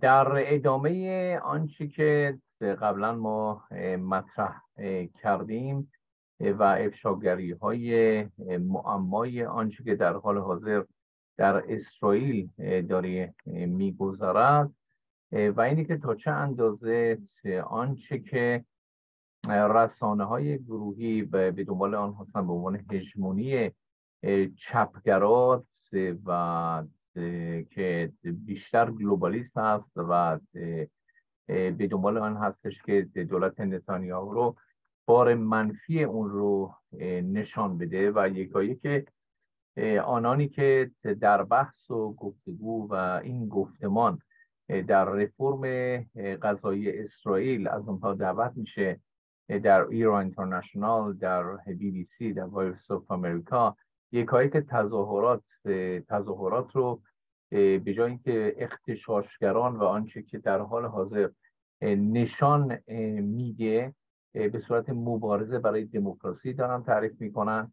در ادامه آنچه که قبلا ما مطرح کردیم و افشاگری های معمای آنچه که در حال حاضر در اسرائیل داره میگذرد. و اینی که تا چه اندازه آنچه که رسانه های گروهی به دنبال آن هستن به عنوان هژمونی چپگرات و که بیشتر globalist هست و به دنبال آن هستش که دولت نتانیاهو رو بار منفی اون رو نشان بده و یکایک آنانی که در بحث و گفتگو و این گفتمان در رفرم قضایی اسرائیل از اونها دعوت میشه در ایران اینترنشنال در بی بی سی در Voice of America یکایی که تظاهرات تظاهرات رو به جای اینکه اختشاشگران و آنچه که در حال حاضر نشان میده به صورت مبارزه برای دموکراسی دارن تعریف می‌کنن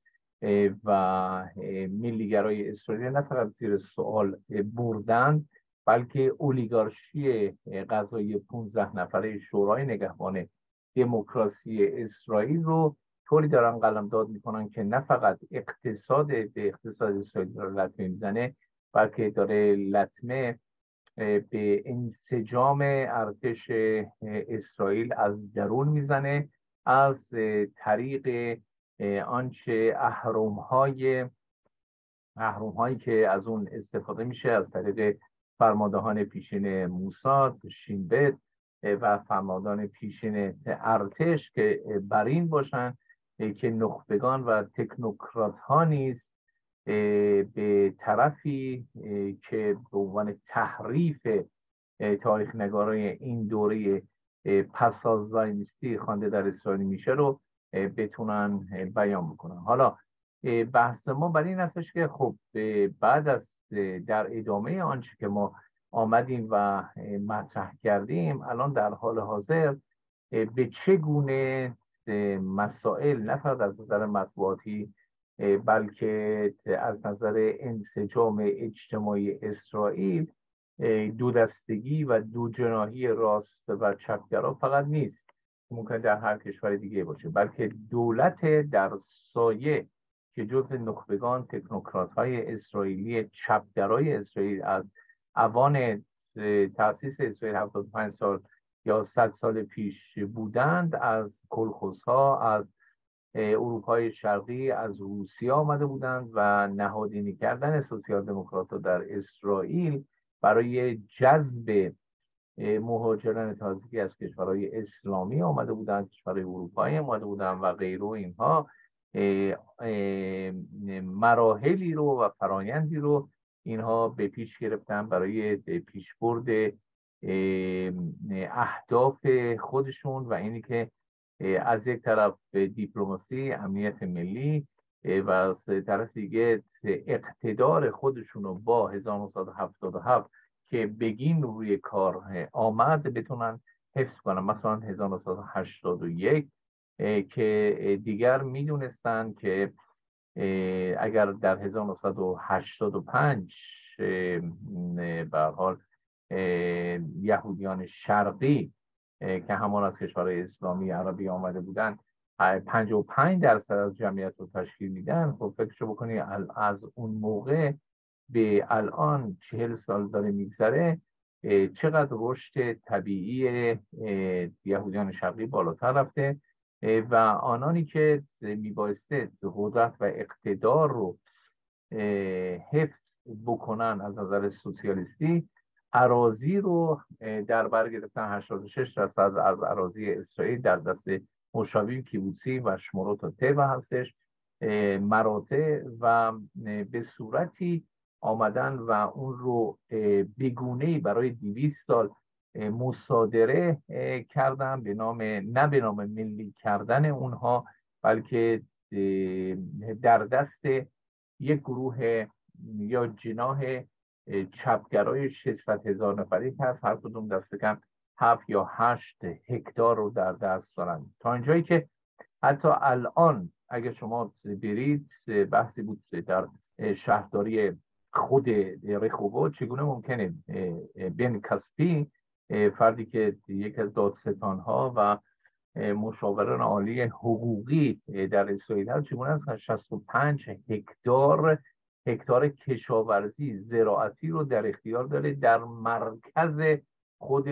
و ملیگرای اسرائیل نه فقط زیر سوال بردن بلکه اولیگارشی غذایی 15 نفره شورای نگهبان دموکراسی اسرائیل رو طوری دارن قلمداد می‌کنن که نه فقط اقتصاد به اقتصاد اسرائیل رو لطمه می‌زنه بلکه داره لطمه به انسجام ارتش اسرائیل از درون می‌زنه از طریق آنچه احروم های احروم هایی که از اون استفاده میشه از طریق فرماندهان پیشین موساد شینبت و فرماندهان پیشین ارتش که بر این باشن. که نخبگان و تکنوکرات ها نیست به طرفی که به عنوان تحریف تاریخ نگارای این دوره پس از زاینستی خوانده در اسرائیل میشه رو بتونن بیان بکنن. حالا بحث ما بر این هستش که خب بعد از در ادامه آنچه که ما آمدیم و مطرح کردیم الان در حال حاضر به چه گونه مسائل نه فقط از نظر مطبوعاتی بلکه از نظر انسجام اجتماعی اسرائیل دو دستگی و دو جناهی راست و چپگرا فقط نیست. ممکن در هر کشور دیگه باشه. بلکه دولت در سایه که جز نخبگان تکنوکرات های اسرائیلی چپگرای اسرائیل از اوان تاسیس اسرائیل 75 سال یا 100 سال پیش بودند از کلخوزها از اروپای شرقی از روسیه آمده بودند و نهادینی کردن سوسیال دموکرات در اسرائیل برای جذب مهاجران تازگی از کشورهای اسلامی آمده بودند کشورهای اروپایی آمده بودند و غیره اینها. مراحلی رو و فرایندی رو اینها به پیش گرفتن برای پیشبرد اهداف خودشون و اینی که از یک طرف دیپلماسی امنیت ملی و از طرف دیگه اقتدار خودشون رو با 1977 که بگین روی کار آمد بتونن حفظ کنن. مثلا 1981 که دیگر می‌دونستن که اگر در 1985 به حال یهودیان شرقی که همان از کشورهای اسلامی عربی آمده بودن 55 درصد از جمعیت رو تشکیل میدن. خب فکرشو بکنی از اون موقع به الان چهل سال داره میگذره چقدر رشد طبیعی یهودیان شرقی بالاتر رفته. و آنانی که میبایسته قدرت و اقتدار رو حفظ بکنن از نظر سوسیالیستی عراضی رو در بر گرفتن 86 درصد از عراضی اسرائیل در دست مشاوی کیبوسی و شمروت و تبا هستش. مراتع و به صورتی آمدن و اون رو بگونه برای دیویست سال مصادره کردن به نام نه به نام ملی کردن اونها بلکه در دست یک گروه یا جناه چپگرای 600 هزار نفری که هست هر کدوم دست کم هفت یا هشت هکتار رو در دست دارن. تا اینجایی که حتی الان اگر شما برید بحثی بود در شهرداری خود رخوبوت چگونه ممکنه بن کسپی فردی که یکی از دادستان ها و مشاوران عالی حقوقی در اسرائیل هست چگونه از 65 هکتار هکتار کشاورزی زراعتی رو در اختیار داره در مرکز خود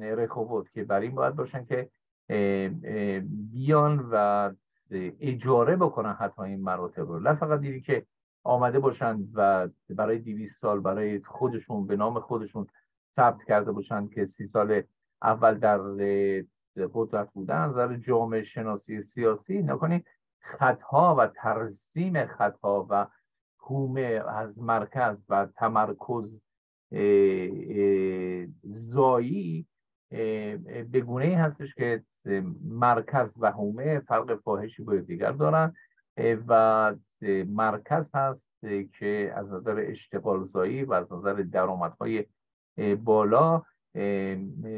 رخوبوت که بر این باید باشن که بیان و اجاره بکنن حتی این مراتب رو. نه فقط دیدی که آمده باشند و برای دیویس سال برای خودشون به نام خودشون ثبت کرده باشند که سی سال اول در قدرت بودن از جامعه شناسی سیاسی نکنید خطها و ترسیم خطها و حومه از مرکز و تمرکز زایی به گونه هستش که مرکز و حومه فرق فاحشی با دیگر دارن و مرکز هست که از نظر اشتغال زایی و از نظر درآمدهای بالا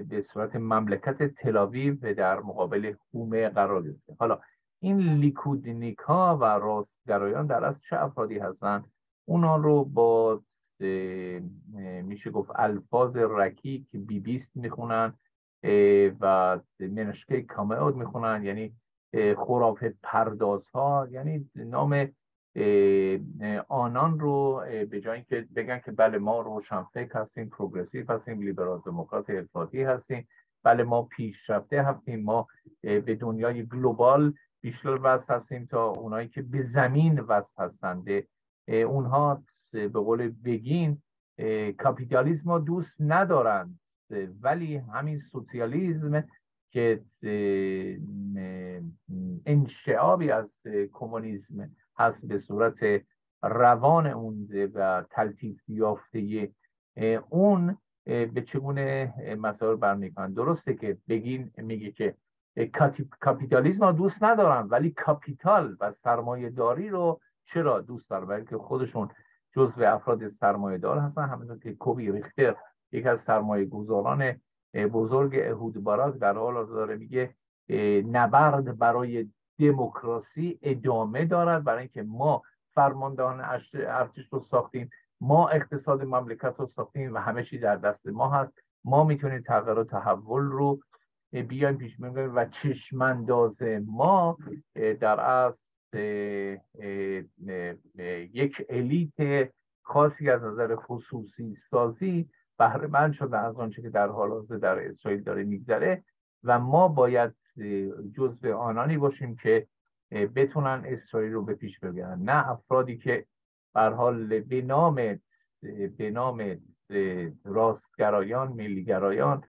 به صورت مملکت تلاویو در مقابل حومه قرار گرفته. حالا این لیکودنیکا و راستگرایان در از چه افرادی هستند؟ اونا رو با میشه گفت الفاظ رکیک بیبیست می‌خونن و منشکه کامعود می‌خونن یعنی خراف پرداز ها یعنی نام آنان رو به جایی که بگن که بله ما روشنفکر هستیم پروگرسیو هستیم لیبرال دموکرات افراطی هستیم بله ما پیشرفته هستیم ما به دنیای گلوبال بیشتر وصل هستیم تا اونایی که به زمین وصل هستند اونها به قول بگین کاپیتالیسم رو دوست ندارند ولی همین سوسیالیزم که انشعابی از کمونیسم هست به صورت روان اون و تلتیف یافته اون به چگونه مسائل برمیکنن درسته که بگین میگه که کاپیتالیسم رو دوست ندارن ولی کاپیتال و سرمایه داری رو چرا دوست دارن ولی که خودشون جزو افراد سرمایه دار هستن. همینطور که کوبی ریختر یکی از سرمایه گذاران بزرگ اهود باراک در حال داره میگه نبرد برای دموکراسی ادامه دارد. برای اینکه ما فرماندهان ارتش رو ساختیم ما اقتصاد مملکت رو ساختیم و همه چی در دست ما هست. ما می‌تونیم تغییر و تحول رو بیایم پیش میگیم و چشمانداز ما در از یک الیت خاصی از نظر خصوصی سازی بهره مند شده از آنچه که در حال حاضر در اسرائیل داره میگذره. و ما باید جزء آنانی باشیم که بتونن اسرائیل رو به پیش ببرن. نه افرادی که بر حال به نام به نام راستگرایان ملیگرایان